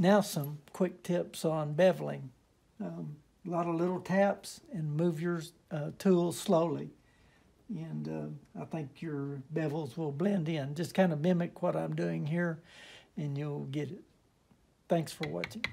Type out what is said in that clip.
now some quick tips on beveling. Um, a lot of little taps and move your uh, tool slowly. And uh, I think your bevels will blend in. Just kind of mimic what I'm doing here and you'll get it. Thanks for watching.